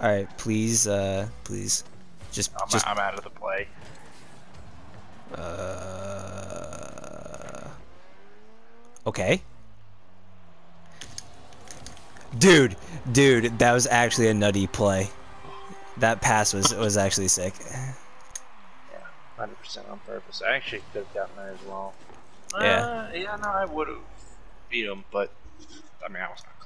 All right, please, uh, please, just, I'm, just, I'm out of the play. uh, okay. Dude, dude, that was actually a nutty play. That pass was was actually sick. Yeah, 100% on purpose. I actually could have gotten there as well. Yeah. Uh, yeah, no, I would have beat him, but I mean, I was not.